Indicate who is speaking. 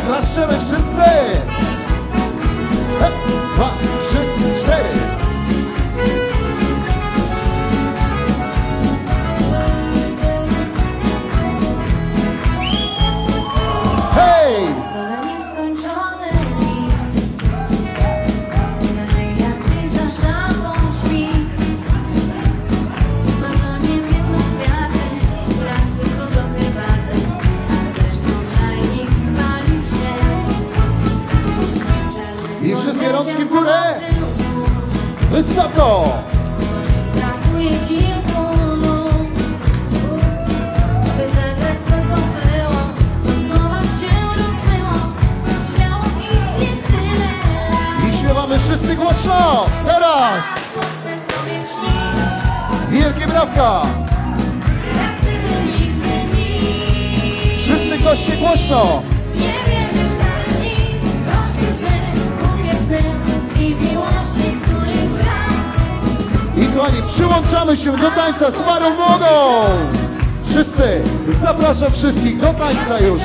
Speaker 1: górę, klaszczemy I wszystkie rączki w górę! Wysoko! I śpiewamy wszyscy głośno! Teraz! Wielkie brawka! Wszyscy goście głośno! Kochani, przyłączamy się do tańca z parą młodą! Wszyscy! Zapraszam wszystkich do tańca już!